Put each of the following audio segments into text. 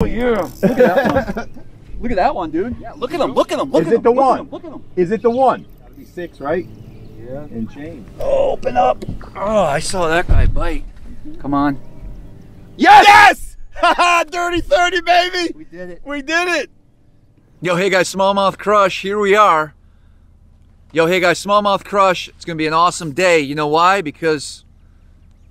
Oh yeah. Look at that one. Look at that one, dude. Yeah, look at him. Look at him. Look Is at it him. the look at one? him, Look at him. Is it the one? Gotta be six, right? Yeah. And change. Open up. Oh, I saw that guy bite. Come on. Yes! Yes! Dirty 30, baby! We did it. We did it! Yo, hey guys, Smallmouth Crush, here we are. Yo, hey guys, Smallmouth Crush. It's gonna be an awesome day. You know why? Because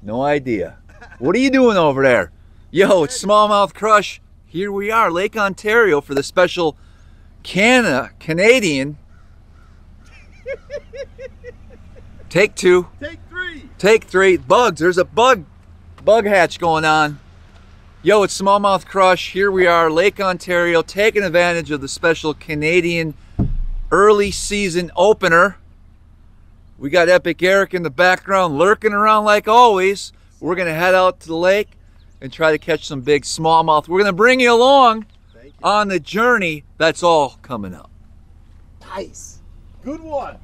no idea. What are you doing over there? Yo, it's Smallmouth Crush. Here we are, Lake Ontario for the special Canada Canadian. Take two. Take three! Take three. Bugs. There's a bug bug hatch going on. Yo, it's Smallmouth Crush. Here we are, Lake Ontario, taking advantage of the special Canadian early season opener. We got Epic Eric in the background lurking around like always. We're going to head out to the lake and try to catch some big smallmouth. We're going to bring you along you. on the journey. That's all coming up. Nice. Good one.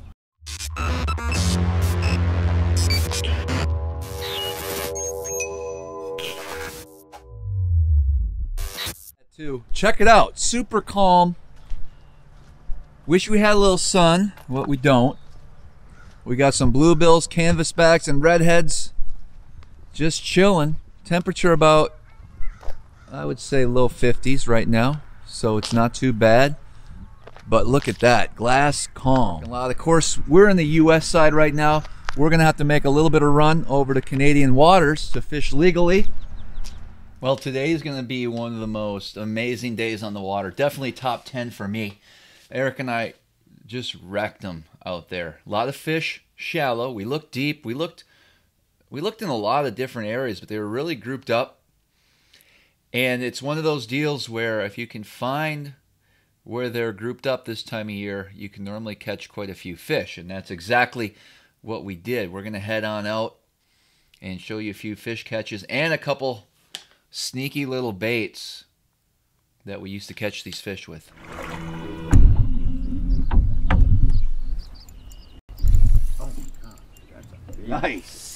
too. Check it out. Super calm. Wish we had a little sun, but we don't. We got some bluebills, canvasbacks, and redheads just chilling. Temperature about, I would say, low 50s right now, so it's not too bad. But look at that, glass calm. A lot. Of course, we're in the U.S. side right now. We're gonna have to make a little bit of run over to Canadian waters to fish legally. Well, today is to be one of the most amazing days on the water. Definitely top 10 for me. Eric and I just wrecked them out there. A lot of fish, shallow. We looked deep. We looked we looked in a lot of different areas, but they were really grouped up. And it's one of those deals where if you can find where they're grouped up this time of year, you can normally catch quite a few fish, and that's exactly what we did. We're going to head on out and show you a few fish catches and a couple sneaky little baits that we used to catch these fish with. Nice.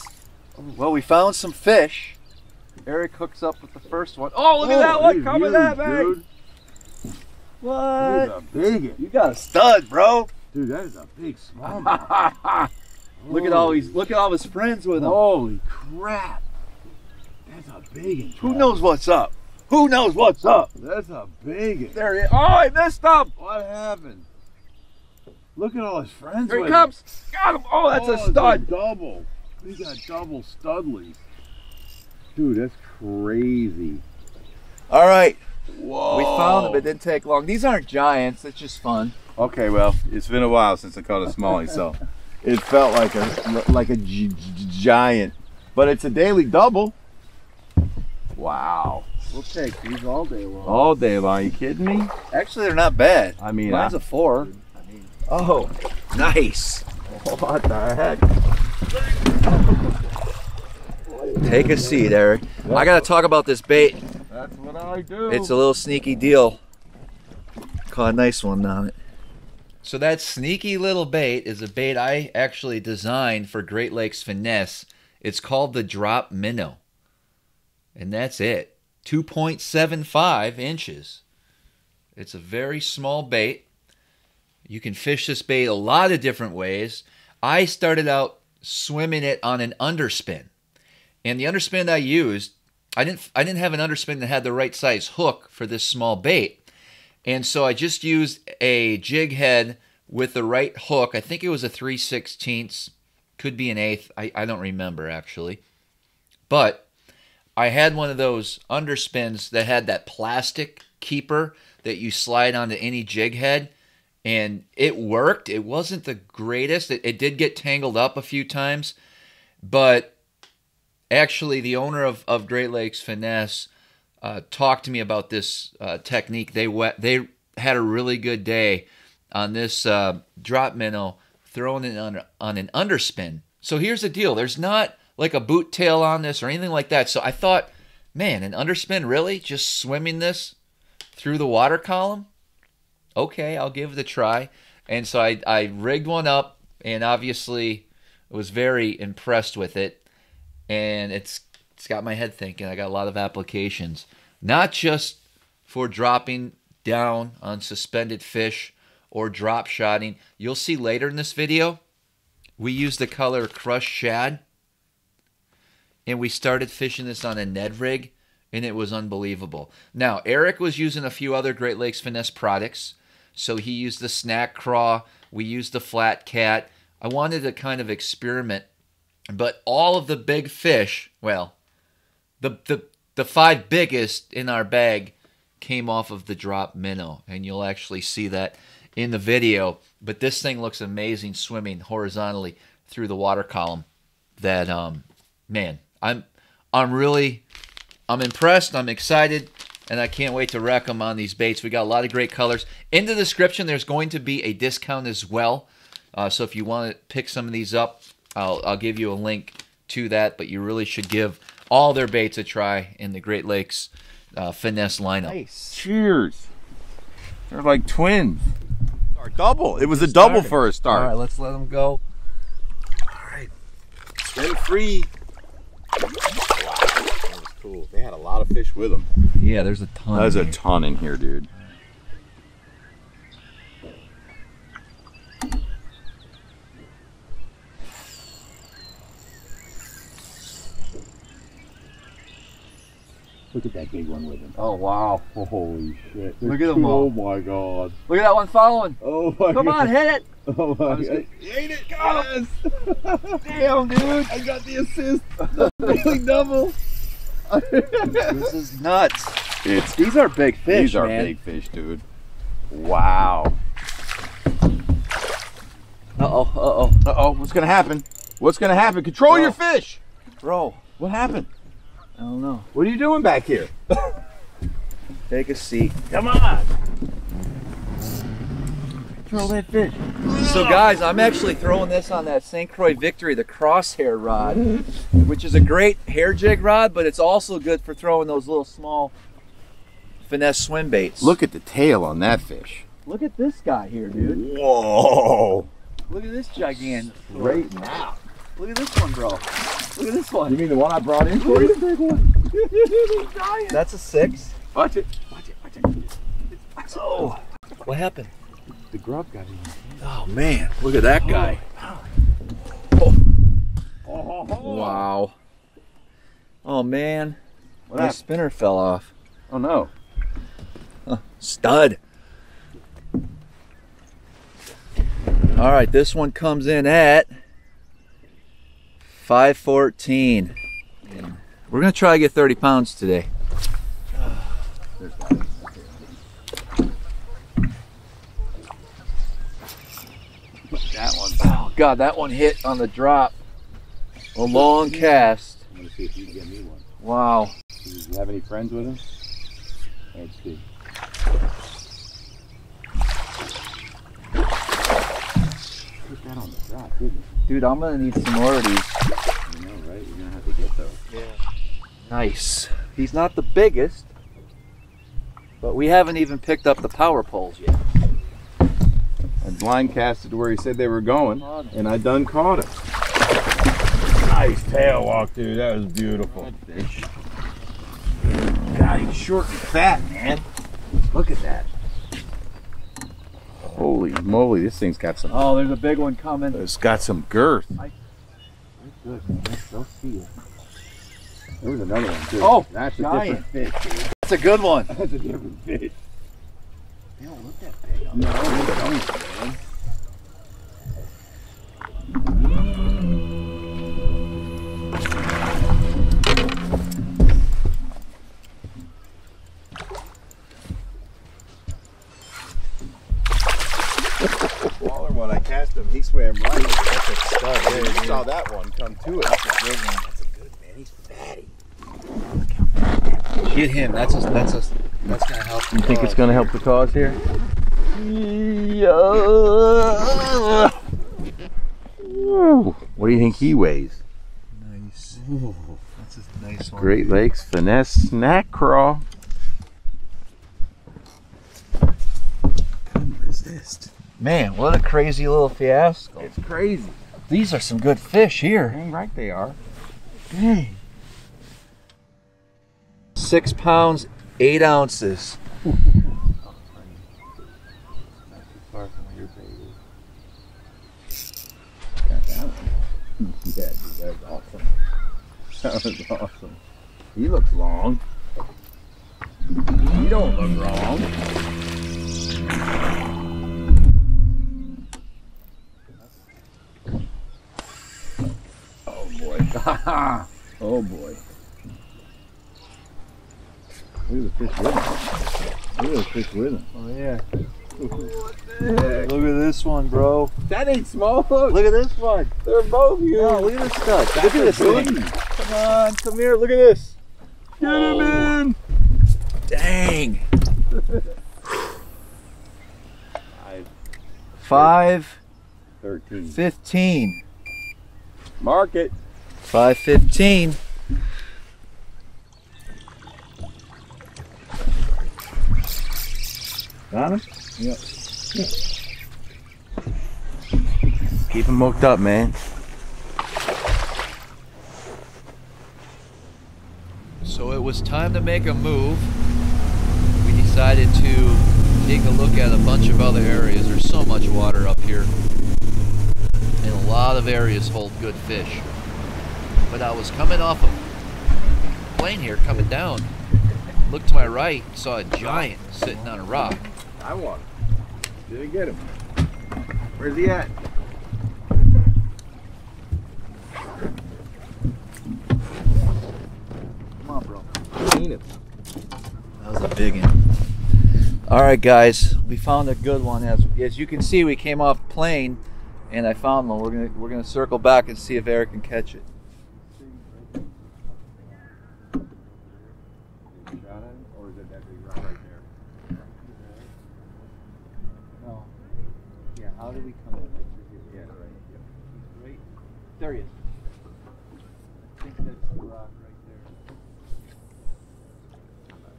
Well, we found some fish. Eric hooks up with the first one. Oh, look at that oh, one coming that. Dude. What? That is a big one. You got a stud, bro. Dude, that is a big smallmouth. look at all these. Look at all his friends with him. Holy crap. That's a big one. Who knows what's up? Who knows what's up? That's a big one. There he is. Oh, I missed him. What happened? Look at all his friends There he comes. Got him. Oh, that's Oh, a stud. double. We got double studleys. Dude, that's crazy. All right. Whoa. We found them. It didn't take long. These aren't giants. It's just fun. Okay, well, it's been a while since I caught a smallie, so it felt like a like a gi- gi- giant, but it's a daily double. Wow, We'll take these all day long. all day long. Are you kidding me? Actually, they're not bad. I mean, Mine's I- a four. Oh, nice. what the heck? Take a seat, Eric. I got to talk about this bait. That's what I do. It's a little sneaky deal. Caught a nice one on it. So that sneaky little bait is a bait I actually designed for Great Lakes Finesse. It's called the Drop Minnow. And that's it. 2.75 inches. It's a very small bait. You can fish this bait a lot of different ways. I started out swimming it on an underspin. And the underspin I used, I didn't I didn't have an underspin that had the right size hook for this small bait. And so I just used a jig head with the right hook. I think it was a 3 16ths, could be an eighth. I, I don't remember actually. But I had one of those underspins that had that plastic keeper that you slide onto any jig head. And it worked. It wasn't the greatest. It, it did get tangled up a few times. But actually, the owner of, of Great Lakes Finesse uh, talked to me about this uh, technique. They wet, they had a really good day on this uh, drop minnow, throwing it on, on an underspin. So here's the deal: there's not like a boot tail on this or anything like that. So I thought, man, an underspin really? Just swimming this through the water column? Okay, I'll give it a try. And so I, I rigged one up, and obviously was very impressed with it. And it's it's got my head thinking. I got a lot of applications, not just for dropping down on suspended fish or drop shotting. You'll see later in this video, we used the color crushed shad. And we started fishing this on a Ned rig, and it was unbelievable. Now, Eric was using a few other Great Lakes Finesse products. So he used the snack craw, we used the flat cat. I wanted to kind of experiment, but all of the big fish, well, the the the five biggest in our bag came off of the drop minnow, and you'll actually see that in the video. But this thing looks amazing swimming horizontally through the water column. That um, man, I'm I'm really I'm impressed. I'm excited, and I can't wait to wreck them on these baits. We got a lot of great colors. In the description, there's going to be a discount as well. Uh, so if you want to pick some of these up, I'll I'll give you a link to that. But you really should give all their baits a try in the Great Lakes uh, finesse lineup. Nice. Cheers. They're like twins. Or double. It was a double Started. for a start. All right, let's let them go. All right. Stay free. Wow, that was cool. They had a lot of fish with them. Yeah, there's a ton. There's a here. ton in here, dude. Look at that big one with him. Oh wow! Oh, holy shit. Look at 'em Oh all. my god. Look at that one following. Oh my Come god. on, hit it! Oh my was god. good. Ate it, yes! Damn, dude! I got the assist. Big double. This is nuts. It's These are big fish, these are man. big fish, dude. Wow. Uh oh, uh oh, Uh oh, what's gonna happen? What's gonna happen? Control Bro. your fish. bro. What happened? I don't know. What are you doing back here? Take a seat. Come on. Control that fish. So, guys, I'm actually throwing this on that St. Croix Victory, the crosshair rod, which is a great hair jig rod, but it's also good for throwing those little small finesse swim baits. Look at the tail on that fish. look at this guy here, dude. Whoa. Look at this gigantic. Right now. Look at this one, bro. Look at this one. You mean the one I brought in for you? big one. That's a six. Watch it. Watch it, watch it. Oh, what happened? The grub got in. Oh man, look at that guy. Oh, Wow. Oh man, What my spinner fell off. Oh no. Stud. All right, this one comes in at 514. We're gonna try to get 30 pounds today. That one. Oh God, that one hit on the drop. A long cast. I'm gonna see if you can get me one. Wow. Does he have any friends with him? Let's see. Put that on the drop, didn't Dude, I'm gonna need some more of these. you? You know, right? You're gonna have to get those. Yeah. Nice. He's not the biggest, but we haven't even picked up the power poles yet. I blind casted to where he said they were going, and I done caught him. Nice tail walk, dude. That was beautiful. Fish. God, he's short and fat, man. Look at that. Holy moly, this thing's got some. Oh, there's a big one coming. It's got some girth. Good, man. They'll see you. There was another one, too. Oh, That's a giant. different fish, dude. That's a good one. That's a different fish. They don't look that big. No, they don't, man. Smaller one, I cast him. He swam right. That's a stud. Yeah, you saw that one come to it. That's a good one. That's a good man. He's fatty. Hit him. That's a, that's a, that's gonna help. You think it's gonna help the cause here? Yeah. What do you think he weighs? Nice. That's a nice one. Great Lakes finesse snack craw. Couldn't resist. Man, what a crazy little fiasco. It's crazy. These are some good fish here. Dang right they are. Dang. Six pounds, eight ounces. Not too far from where your bait is. Got that one. yeah, dude, that was awesome. That was awesome. He looks long. He don't look wrong. Oh boy. oh boy. Look at the fish with him. Look at the fish with him. Oh yeah. What the heck? Look at this one, bro. That ain't small. Look, Look at this one. they're both huge. Look at this stuff. That's look at this thing. Come on, come here. Look at this. Get him in. Dang. Five, 5 13. 15. Mark it. 5 15. Got him? Yep. Keep him hooked up, man. So it was time to make a move. We decided to take a look at a bunch of other areas. There's so much water up here. And a lot of areas hold good fish. But I was coming off a plane here, coming down. Looked to my right, saw a giant sitting on a rock. I want him. Did I get him? Where's he at? Come on, bro. Seen him. That was a big one. All right, guys, we found a good one. As as you can see, we came off plane, and I found one. We're gonna we're gonna circle back and see if Eric can catch it. Shot at him, or is it that big rock right there? No. Yeah, how do we come in? Right through Yeah, here? right. Yep. He's right. There he is. I think that's the rock right there.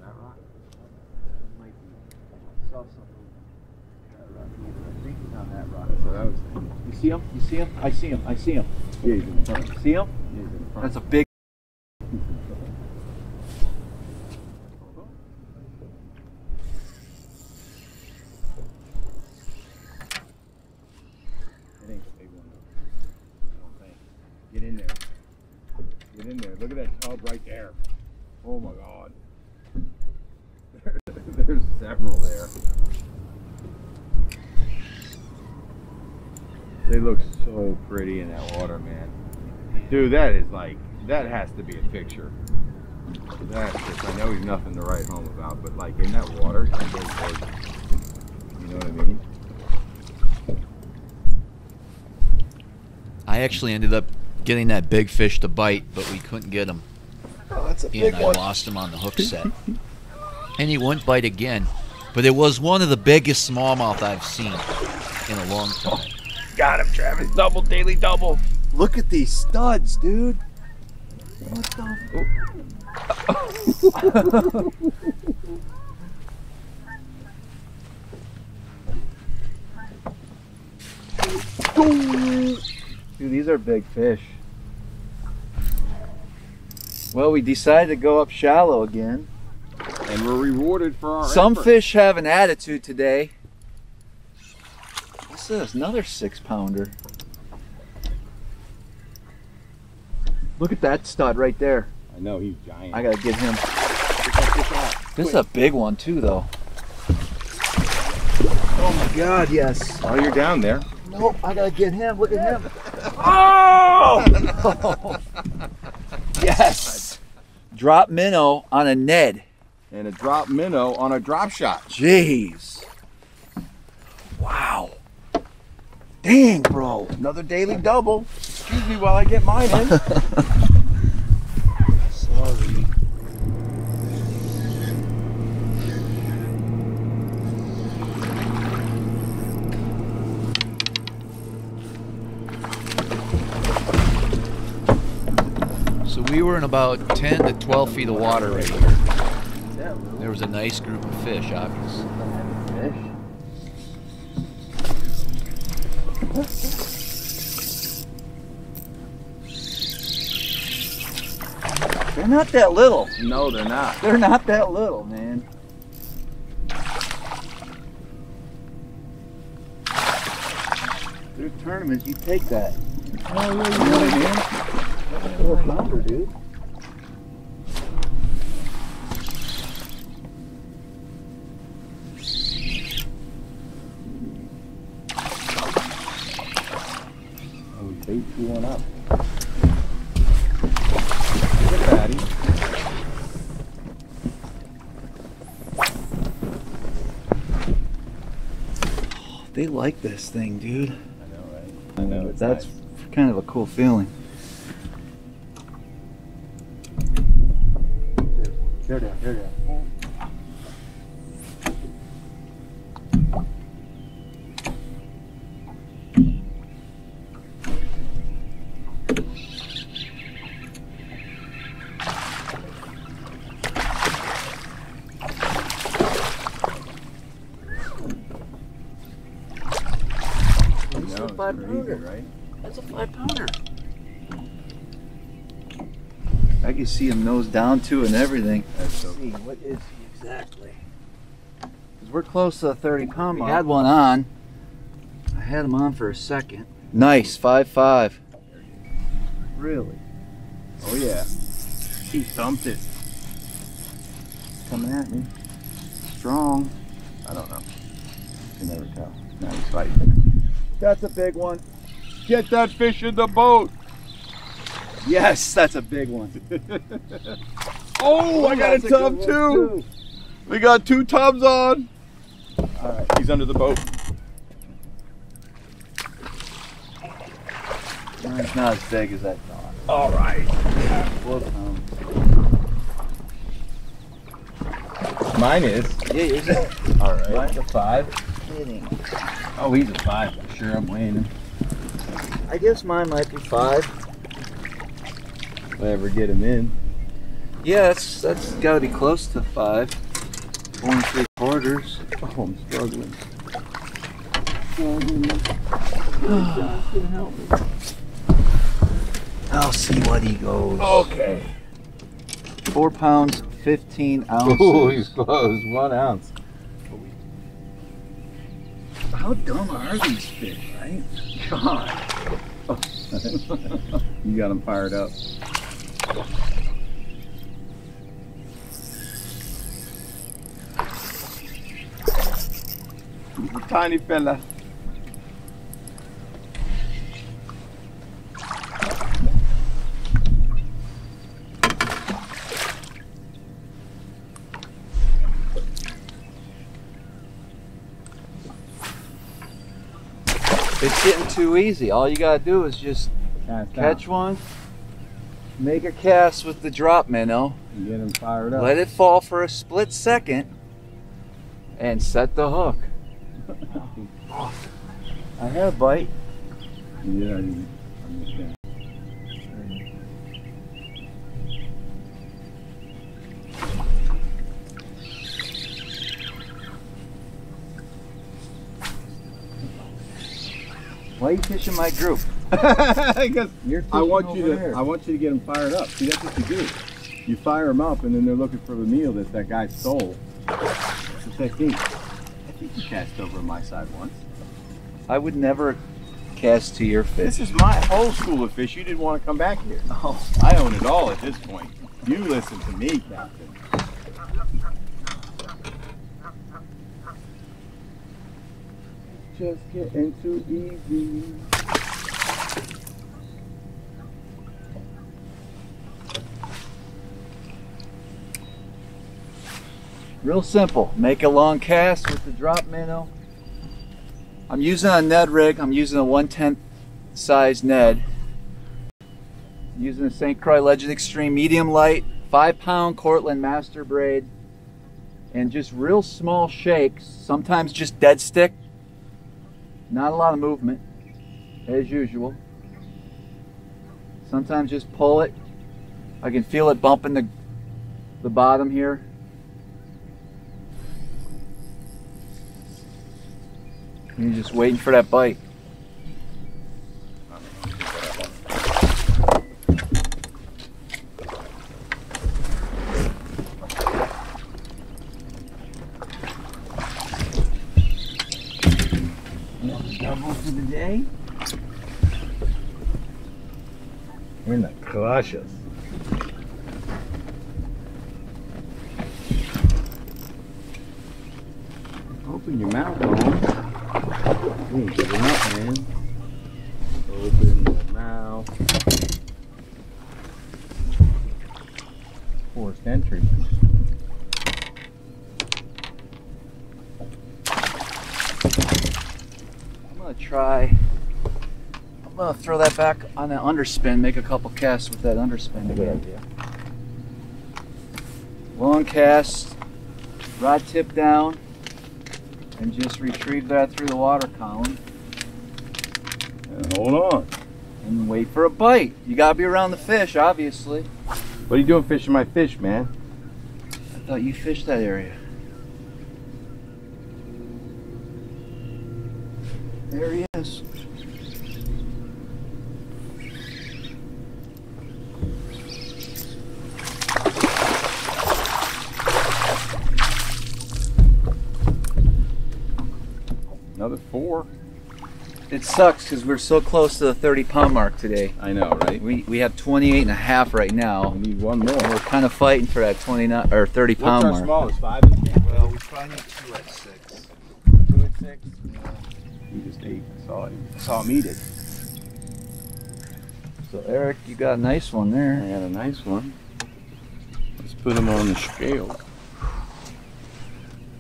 That rock? It might be. I saw something. That rock either. I think he's on that rock. That's what I was thinking. You see him? You see him? I see him. I see him. Yeah, he's in front. See him? Yeah, he's in front. That's a big. It ain't a big one though. I don't think. Get in there. Get in there. Look at that tub right there. Oh my god. There's several there. They look so pretty in that water, man. Dude, that is like that has to be a picture. That's just I know he's nothing to write home about, but like in that water, he. You know what I mean? I actually ended up getting that big fish to bite, but we couldn't get him, Oh, that's a and I lost him on the hook set. and he wouldn't bite again, but it was one of the biggest smallmouth I've seen in a long time. Got him, Travis. Double, daily double. Look at these studs, dude. What the? Dude, these are big fish. Well, we decided to go up shallow again. And we're rewarded for our Some effort. fish have an attitude today. What's this? Another six pounder. Look at that stud right there. I know he's giant. I gotta get him. This is a big one too, though. Oh my God! Yes. Oh, you're down there. Nope. I gotta get him. Look at him. Oh! Yes. Drop minnow on a Ned. and a drop minnow on a drop shot. Jeez. Wow. Dang, bro. Another daily double. Excuse me while I get mine in. Sorry. So we were in about 10 to 12 feet of water right here. There was a nice group of fish, obviously. They're not that little. No, they're not. They're not that little, man. They're tournaments, you take that. Oh, yeah, you know, man. That's a dude. Like this thing, dude. I know, right? I know. That's nice. kind of a cool feeling. There, there, there, there. I know, it's five crazy, pounder. right? That's a five pounder. I can see him nose down too and everything. That's so see, what is he exactly? Cause we're close to a 30 pound We mark. had one on. I had him on for a second. Nice, five five. Really? Oh yeah. He thumped it. Coming at me. Strong. I don't know. You can never tell. Now he's fighting. That's a big one. Get that fish in the boat. Yes, that's a big one. Oh, oh, I got a tub good too. one, We got two tubs on. All right, he's under the boat. Mine's not as big as I thought. All right. Four um. pounds. Mine is. Yeah, is it? All right. Mine's a five. Kidding. Oh, he's a five for sure. I'm weighing him. I guess mine might be five. If I ever get him in. Yeah, that's that's got to be close to five. Four and three quarters. Oh, I'm struggling. I'll see what he goes. Okay. Four pounds, fifteen ounces. Oh, he's close. One ounce. How dumb are these fish, right? God. you got him fired up. He's a tiny fella. It's getting too easy. All you gotta do is just Cast catch one, make a cast with the drop minnow, and get him fired up. let it fall for a split second, and set the hook. I had a bite. Yeah, I understand. Why are you fishing my group? Because I want you to there. I want you to get them fired up. See, that's what you do. You fire them up, and then they're looking for the meal that that guy stole. It's a technique. I think you cast over on my side once. I would never cast to your fish. This is my whole school of fish. You didn't want to come back here. Oh, I own it all at this point. You listen to me, Captain. Just getting too easy. Real simple. Make a long cast with the drop minnow. I'm using a Ned rig. I'm using a 1 10th size Ned. using a St. Croix Legend Extreme medium light, 5 pound Cortland master braid, and just real small shakes. Sometimes just dead stick. Not a lot of movement, as usual. Sometimes just pull it. I can feel it bumping the, the bottom here. You're just waiting for that bite. The day. We're not cautious. Open your mouth, Bones. You ain't giving up, man. Open your mouth. Forced entry. I'm gonna try. I'm gonna throw that back on that underspin, make a couple casts with that underspin Good idea. Long cast, rod tip down, and just retrieve that through the water column And hold on. and wait for a bite. You gotta be around the fish, obviously. What are you doing fishing my fish, man? I thought you fished that area. There he is. Another four. It sucks because we're so close to the 30 pound mark today. I know, right? We, we have 28 and a half right now. We need one more. And we're kind of fighting for that 29 or 30 What's pound our mark. smallest? Five and six? Well, we probably need two at six. Two and six? You just ate. Saw it. Saw him eat it. So Eric, you got a nice one there. I got a nice one. Let's put him on the scale.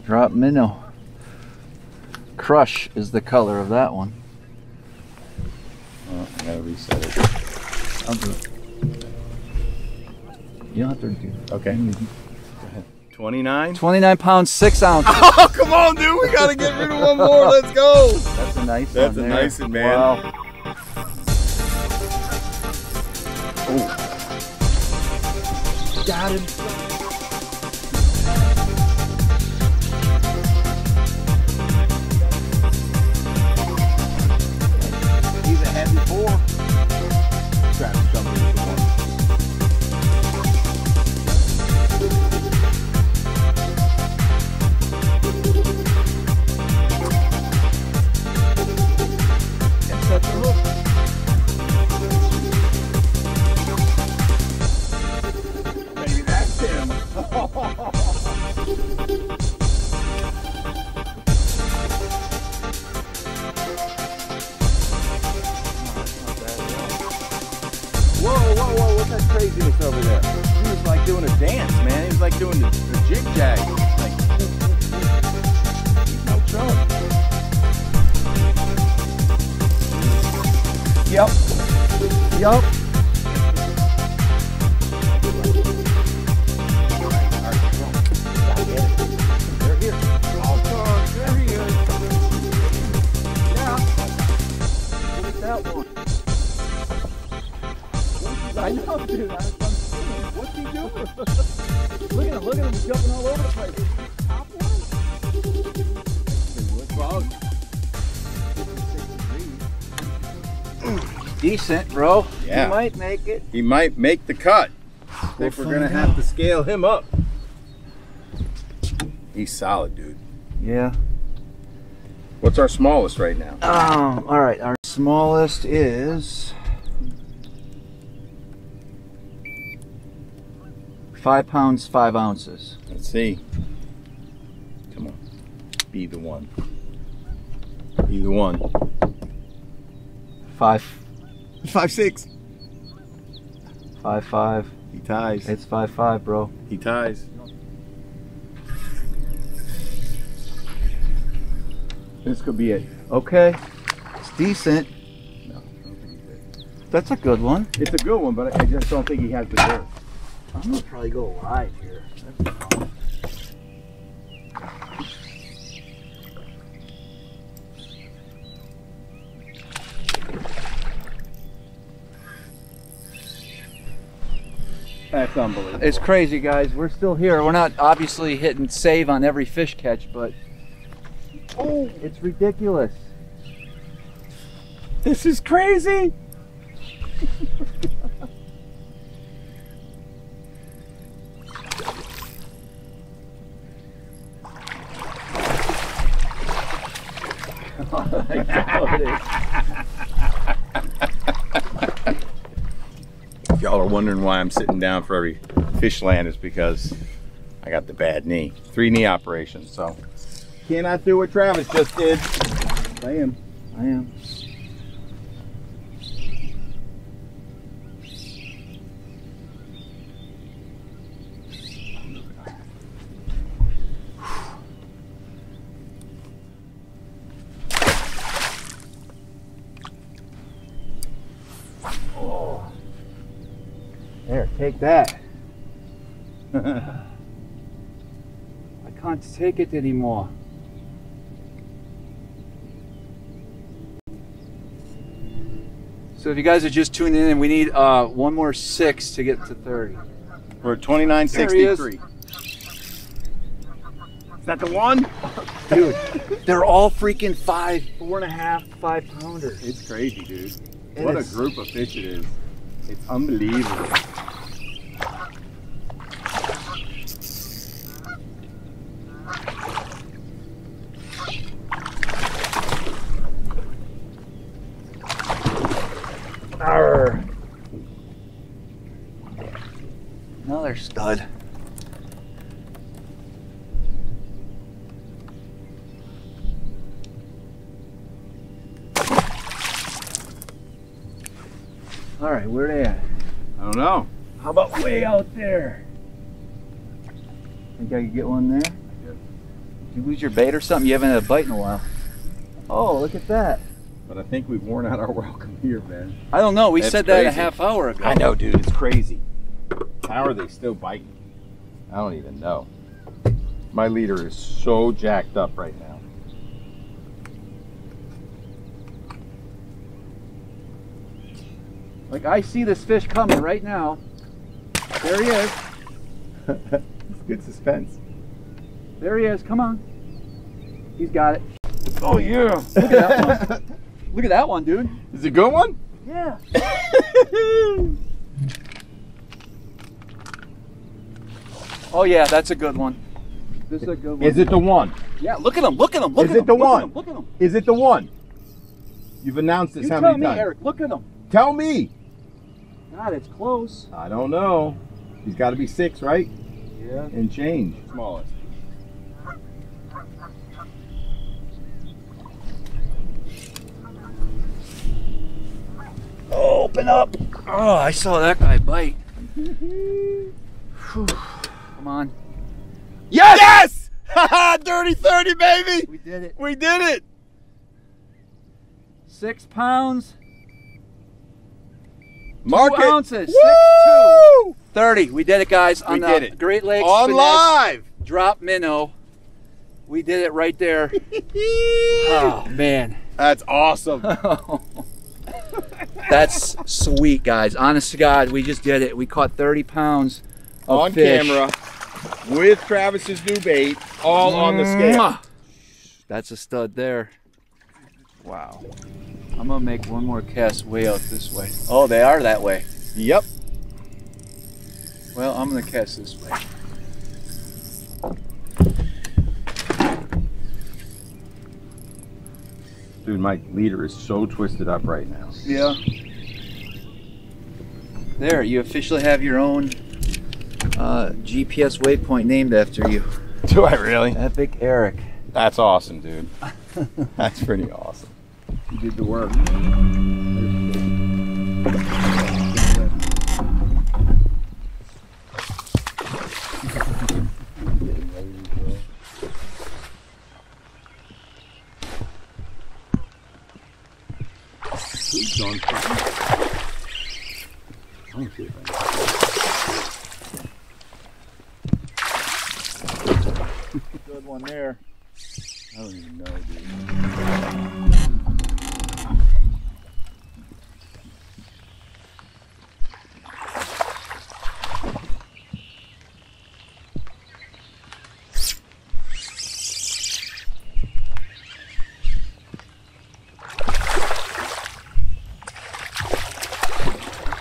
Drop minnow. Crush is the color of that one. I gotta reset it. I'll do it. You don't have to do it. Okay. Mm-hmm. 29? 29 pounds, 6 ounces. Oh, come on, dude. We gotta get rid of one more. Let's go. That's a nice That's one a there. nice one, man. Wow. Got him. Like, no joke. Yep. Yep. Bro. Yeah. You might make it. He might make the cut. I think we're gonna have to scale him up. He's solid, dude. Yeah. What's our smallest right now? Um. All right. Our smallest is five pounds five ounces. Let's see. Come on. Be the one. Be the one. Five Five six. five five. He ties. It's five five, bro. He ties. This could be it. Okay. It's decent. No, I don't think he did. That's a good one. It's a good one, but I just don't think he has the girth. I'm gonna probably go wide here. That's unbelievable. It's crazy, guys. We're still here. We're not obviously hitting save on every fish catch, but oh, it's ridiculous. This is crazy. y'all are wondering why I'm sitting down for every fish land, is because I got the bad knee. Three knee operations, so cannot do what Travis just did. I am. I am. Oh. There, take that. I can't take it anymore. So if you guys are just tuning in, we need uh, one more six to get to 30. We're at 2963. Is that the one? Dude, they're all freaking five, four and a half, five pounders. It's crazy, dude. It what is. a group of fish it is. It's unbelievable. Arr. Another stud. All right, where they at? I don't know. How about way out there? Think I could get one there? Yep. Did you lose your bait or something? You haven't had a bite in a while. Oh, look at that. But I think we've worn out our welcome here, man. I don't know. We That's said that a half hour ago. I know, dude. It's crazy. How are they still biting? I don't even know. My leader is so jacked up right now. Like I see this fish coming right now. There he is. it's good suspense. There he is. Come on. He's got it. Oh yeah. Look at that one. Look at that one, dude. Is it a good one? Yeah. Oh yeah, that's a good one. This is a good one. Is it the one? Yeah. Look at him. Look at him. Look Is at it him. the look one? At him. Look at him. Is it the one? You've announced this You how tell many me, times? Eric. Look at him. Tell me. God, it's close. I don't know. He's got to be six, right? Yeah. And change. Smallest. Open up. Oh, I saw that guy bite. Come on. Yes! Yes! Dirty 30, baby! We did it. We did it! Six pounds, Mark two it. ounces, six two. Woo! 30. We did it, guys. On We the did it. Great Lakes On live! Drop minnow. We did it right there. oh man. That's awesome. That's sweet, guys. Honest to God, we just did it. We caught 30 pounds of on fish. camera with Travis's new bait, all on the scale. That's a stud there. Wow. I'm gonna make one more cast way out this way. Oh, they are that way. Yep. Well, I'm gonna cast this way. Dude, my leader is so twisted up right now. Yeah. There, you officially have your own uh, GPS waypoint named after you. Do I really? Epic Eric. That's awesome, dude. That's pretty awesome. You did the work. Who's on Good one there. I don't even know, dude.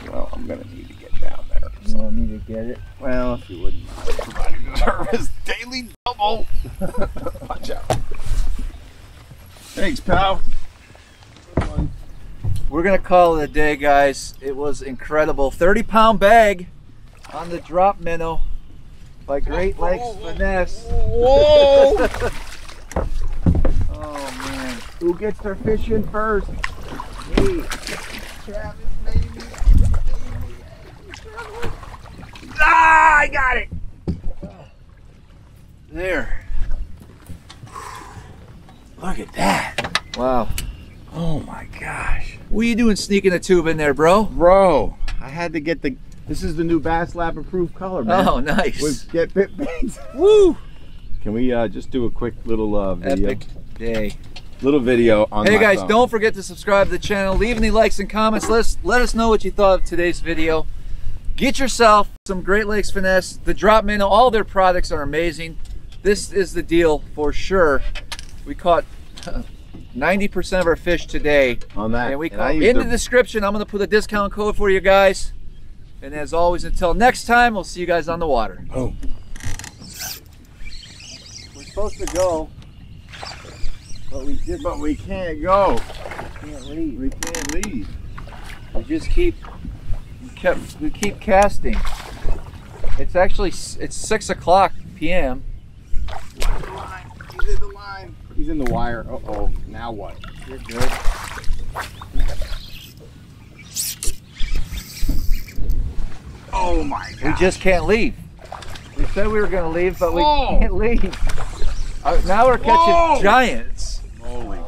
Well, I'm gonna need to get down there. You want me to get it? Well, if you wouldn't mind providing the service daily double. Watch out. Thanks, pal. We're gonna call it a day, guys. It was incredible. 30 pound bag on the drop minnow by Great Lakes Finesse. Whoa! Oh man. Who gets their fish in first? Me. Travis, baby. Ah, I got it. There. Look at that. Wow. Oh my gosh. What are you doing sneaking a tube in there, bro? Bro, I had to get the. This is the new Bass Lab approved color, man. Oh, nice. With Get Bit Baits. Woo! Can we uh, just do a quick little uh, video? Epic day. Little video on Hey guys, phone. don't forget to subscribe to the channel. Leave any likes and comments. Let us, let us know what you thought of today's video. Get yourself some Great Lakes Finesse. The Drop Minnow, all their products are amazing. This is the deal for sure. We caught uh, 90% of our fish today. on that. And we And caught, used in the the- description, I'm going to put a discount code for you guys. And as always, until next time, we'll see you guys on the water. Boom. We're supposed to go, but we just But we can't go. We can't leave. We can't leave. We just keep we kept we keep casting. It's actually it's six o'clock p.m. He's in the line. He's in the wire. Uh oh. Now what? You're good. Oh my We just can't leave. We said we were gonna leave, but we Whoa. can't leave. Uh, now we're catching Whoa. giants. Holy.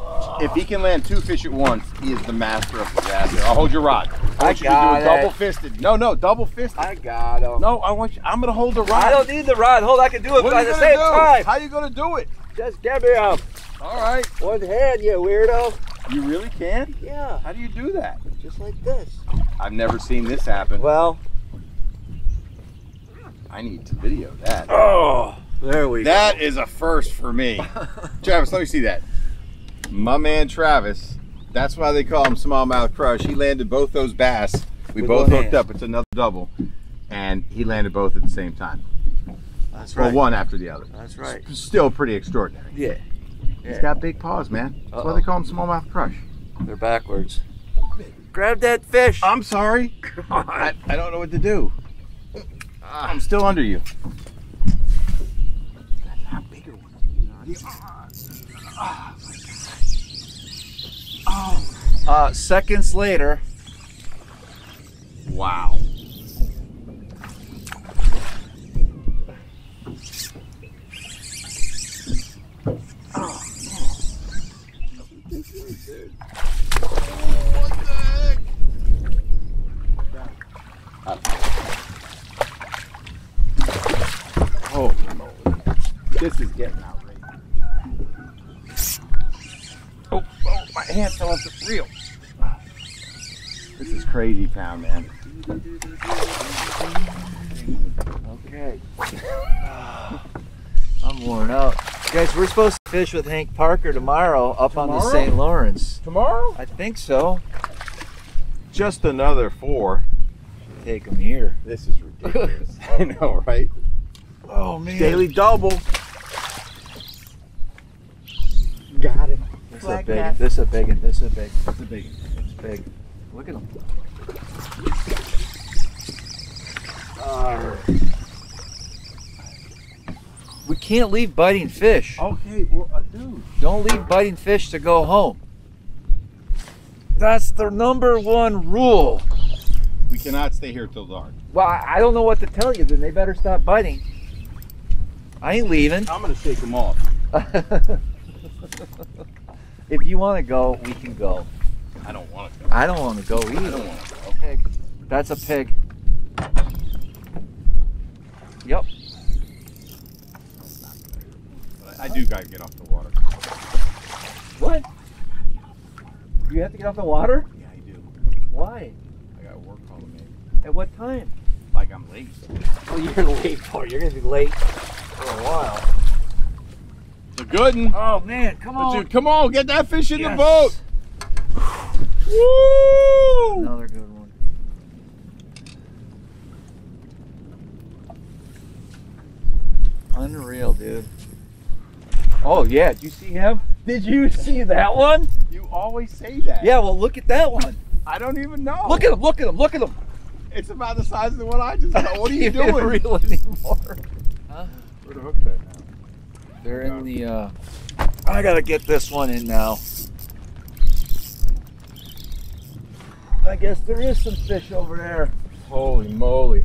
If he can land two fish at once, he is the master of the disaster. I'll hold your rod. I I you got to do it. double fisted. No, no, double fisted. I got him. No, I want you. I'm gonna hold the rod. I don't need the rod. Hold, I can do it What at are the same do? time. How you gonna do it? Just get me up. All right. One hand, you weirdo. You really can? Yeah, How do you do that? just like this. I've never seen this happen. Well, I need to video that. oh, there we go. That is a first for me. Travis, let me see that. My man Travis, that's why they call him Smallmouth Crush. He landed both those bass. We With both hooked hand. up. It's another double. And he landed both at the same time. That's Well, one after the other. That's right. Still pretty extraordinary. Yeah. He's got big paws, man. That's why Uh-oh. they call him Smallmouth Crush. They're backwards. Grab that fish. I'm sorry. I, I don't know what to do. Ah. I'm still under you. That bigger one. Oh. Uh, seconds later, Wow. Oh, this is getting outrageous. Oh, oh, my hand fell off the reel. This is crazy town, man. Okay. I'm worn out. Guys, we're supposed to fish with Hank Parker tomorrow up on the St. Lawrence. Tomorrow? I think so. Just another four. Take him here. This is ridiculous. I know, right? Oh man. Daily double. Got him. This a big. cat. This is a big. one, This a big. That's a big. It's big. Look at them. Uh, we can't leave biting fish. Okay, well, uh, dude. Don't leave biting fish to go home. That's the number one rule. We cannot stay here till dark. Well, I I don't know what to tell you. Then they better stop biting. I ain't leaving. I'm gonna shake them off. if you want to go, we can go. I don't want to go. I don't want to go I either. don't want to go. Pig. That's a pig. Yep. I do gotta get off the water. What? You have to get off the water? Yeah, I do. Why? I got work to make. At what time? Like I'm late. Oh, you're late for. You're gonna be late for a while. The good one. Oh man, come on. dude, come on, get that fish in Yes. the boat. Woo! Another good one. Unreal, dude. Oh yeah, did you see him? Did you see that one? You always say that. Yeah, well look at that one. I don't even know. Look at him, look at him, look at him. It's about the size of the one I just got. What are you doing? reel anymore. Where the hook at now? They're in the, uh, I gotta get this one in now. I guess there is some fish over there. Holy moly.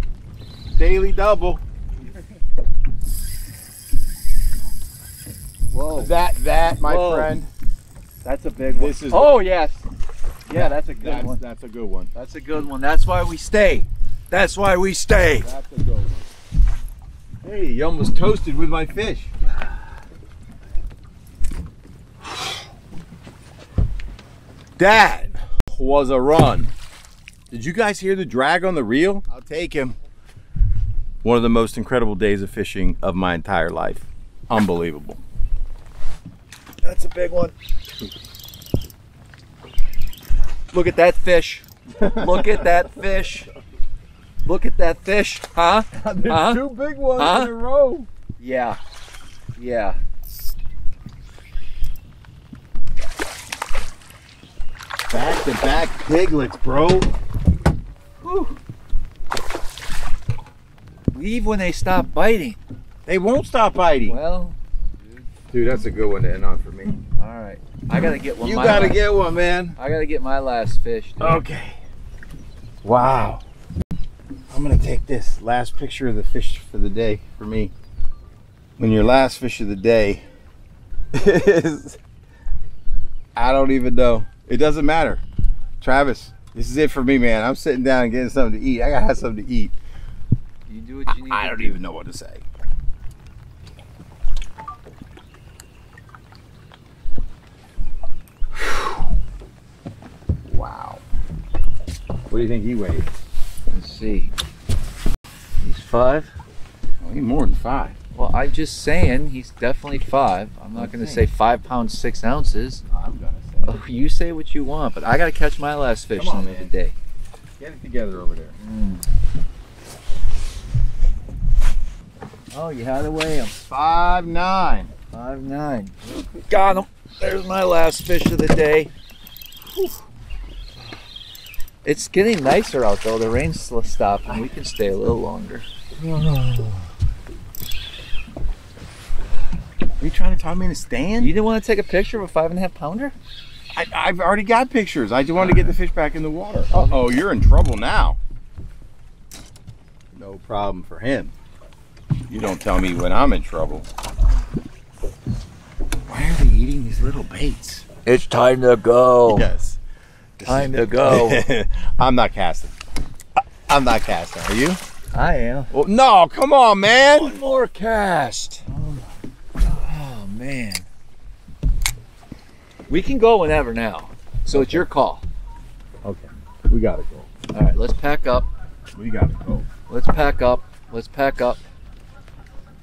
Daily double. Whoa. That, that, my Whoa. friend. That's a big one. This is- oh, yes. Yeah, that's a good That's, one. that's a good one. That's a good one. That's why we stay. That's why we stay. That's a good one. Hey, you almost toasted with my fish. That was a run. Did you guys hear the drag on the reel? I'll take him. One of the most incredible days of fishing of my entire life. Unbelievable. That's a big one. Look at that fish. Look at that fish. Look at that fish. Huh? There's Huh? two big ones Huh? in a row. Yeah. Yeah. Back to back piglets, bro. Leave when they stop biting. They won't stop biting. Well, Dude, that's a good one to end on for me. all right. I gotta get one. You gotta last- get one, man. I gotta get my last fish. dude. Okay. Wow. I'm gonna take this last picture of the fish for the day for me. When your last fish of the day is, I don't even know. It doesn't matter. Travis, this is it for me, man. I'm sitting down and getting something to eat. I gotta have something to eat. You do what you need I to don't do. even know what to say. Wow. What do you think he weighed? Let's see. He's five. Oh, he more than five. Well, I'm just saying he's definitely five. I'm not gonna say five pounds six ounces. I'm gonna say. Oh, you say what you want, but I gotta catch my last fish Come on, in the day. Get it together over there. Mm. Oh, you had to weigh him. Five nine. Five nine. Got him. There's my last fish of the day. Whew. It's getting nicer out though. The rain's sl- stopping. We can stay a little longer. Are you trying to tie me in a stand? You didn't want to take a picture of a five and a half pounder? I, I've already got pictures. I just wanted to get the fish back in the water. Uh oh, you're in trouble now. No problem for him. You don't tell me when I'm in trouble. Why are they eating these little baits? It's time to go. Yes. Time to go. I'm not casting. I'm not casting. Are you? I am. Well, no, come on, man. One more cast. Oh man. We can go whenever now. So it's your call. Okay, we gotta go. All right, let's pack up. We gotta go. Let's pack up. Let's pack up.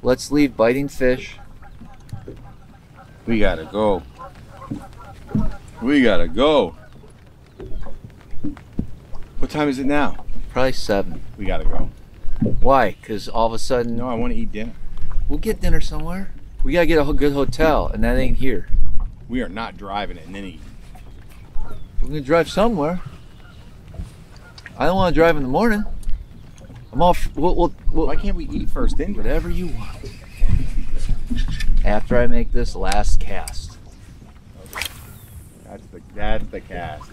Let's leave biting fish. We gotta go. We gotta go. What time is it now? Probably seven. We gotta go. Why? Because all of a sudden No, I want to eat dinner. we'll get dinner somewhere. We gotta get a good hotel, and that ain't here. We are not driving it then eat. We're gonna drive somewhere. I don't want to drive in the morning. I'm off. We'll, we'll, we'll, Why can't we eat first then? whatever you want. After I make this last cast. That's the that's the cast.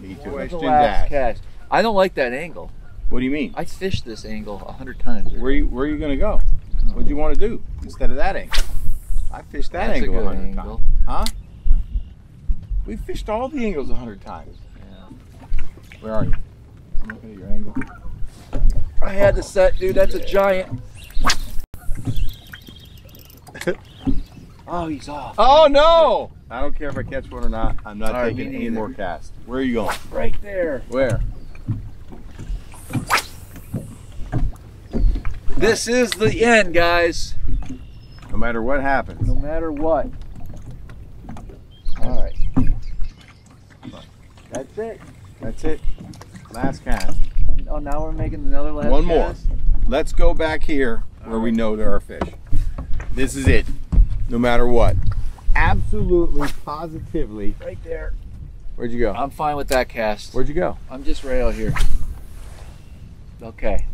Me too. Where's the Question last that. cast? I don't like that angle. What do you mean? I fished this angle a hundred times. Where you where are you gonna go? What do you want to do instead of that angle? I fished that That's angle a hundred times. Huh? We fished all the angles a hundred times. Yeah. Where are you? I'm looking at your angle. I had the set, dude. That's a giant. oh, he's off. Oh no! I don't care if I catch one or not. I'm not All right, taking any neither. more casts. Where are you going? Right there. Where? This is the end, guys. No matter what happens. No matter what. All right. That's it. That's it. Last cast. Oh, now we're making another last One more. Let's go back here where we know there are fish. This is it. No matter what. Absolutely, positively. Right there. Where'd you go? I'm fine with that cast. Where'd you go? I'm just right out here. Okay,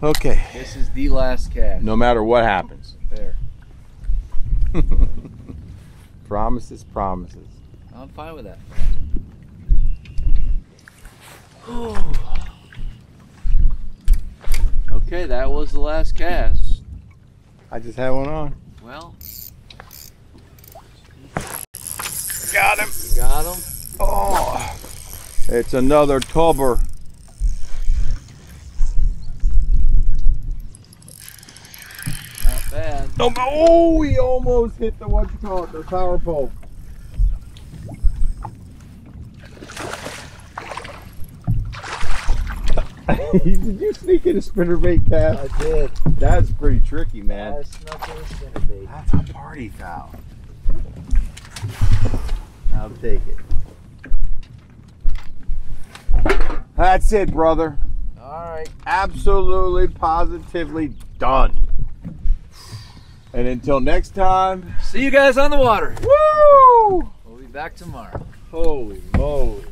Okay. this is the last cast. No matter what happens. There. Promises, promises. I'm fine with that. okay, that was the last cast. I just had one on. Well, Got him. you got him. Oh, it's another tubber. Not bad. Oh, oh, he almost hit the what you call it, the power pole. Did you sneak in a spinnerbait cast? I did. That's pretty tricky, man. I snuck in a spinnerbait. That's a party foul. I'll take it. That's it, brother. All right. Absolutely, positively done. And until next time, See you guys on the water. woo! We'll be back tomorrow. Holy moly.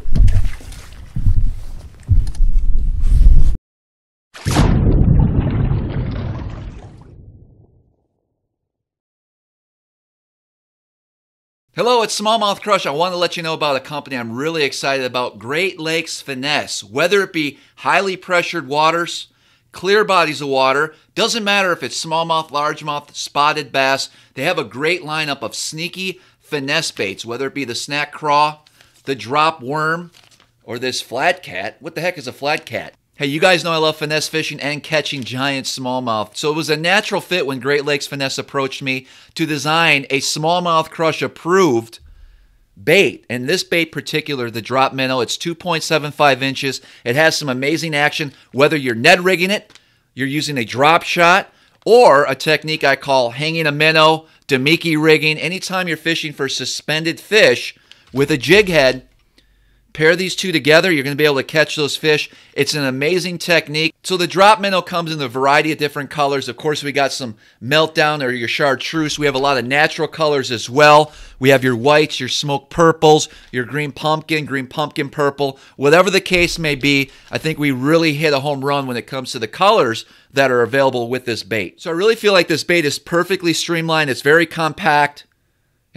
Hello, it's Smallmouth Crush. I want to let you know about a company I'm really excited about Great Lakes Finesse. Whether it be highly pressured waters, clear bodies of water, doesn't matter if it's smallmouth, largemouth, spotted bass, they have a great lineup of sneaky finesse baits, whether it be the snack craw, the drop worm, or this flat cat. What the heck is a flat cat? Hey, you guys know I love finesse fishing and catching giant smallmouth. So it was a natural fit when Great Lakes Finesse approached me to design a smallmouth crush approved bait. And this bait particular, the drop minnow, it's 2.75 inches. It has some amazing action, whether you're Ned rigging it, you're using a drop shot, or a technique I call hanging a minnow, Damiki rigging. Anytime you're fishing for suspended fish with a jig head, Pair these two together, you're going to be able to catch those fish. It's an amazing technique. So the drop minnow comes in a variety of different colors. Of course, we got some meltdown or your chartreuse. We have a lot of natural colors as well. We have your whites, your smoke purples, your green pumpkin, green pumpkin purple. Whatever the case may be, I think we really hit a home run when it comes to the colors that are available with this bait. So I really feel like this bait is perfectly streamlined. It's very compact.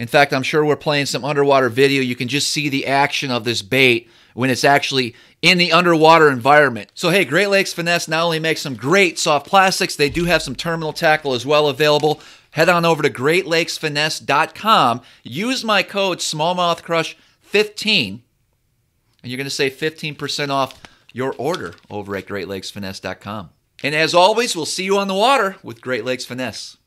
In fact, I'm sure we're playing some underwater video. You can just see the action of this bait when it's actually in the underwater environment. So, hey, Great Lakes Finesse not only makes some great soft plastics, they do have some terminal tackle as well available. Head on over to greatlakesfinesse.com. Use my code smallmouthcrush15 and you're going to save 15% off your order over at greatlakesfinesse.com. And as always, we'll see you on the water with Great Lakes Finesse.